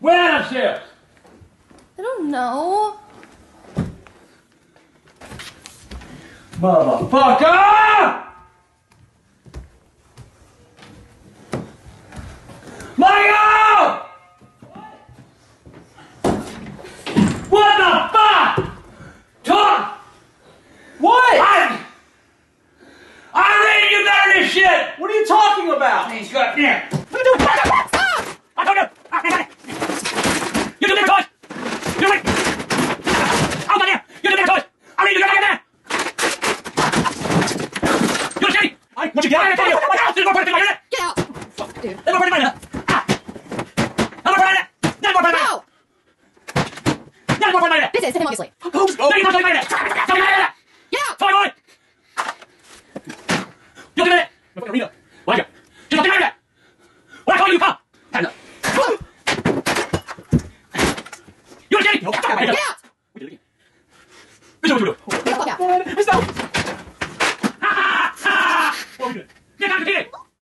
Where upstairs? I don't know. Motherfucker! Michael! What the fuck? Talk! What? I, I'm ready to better this shit! What are you talking about? He's got there. What are you doing? Stop! I told you! Ah, I got it. You do the toys! You do it! Out there! You do the toys! I need you to get there! You're shitty! I, what you get? I tell you! There's more party in there! Get out! Fuck, dude. There's more party in there! Ah! There's more party in there! There's more party in there! No! There's more party in there! This is him, obviously. Who's There's more party in there! Something in there! Get out! Sorry, boy! You do it! Rita! Why you? Just something in there! What I call you? Hand up. You're shitty! Get out! Wait, do it again. This is what you do. る。で、かけ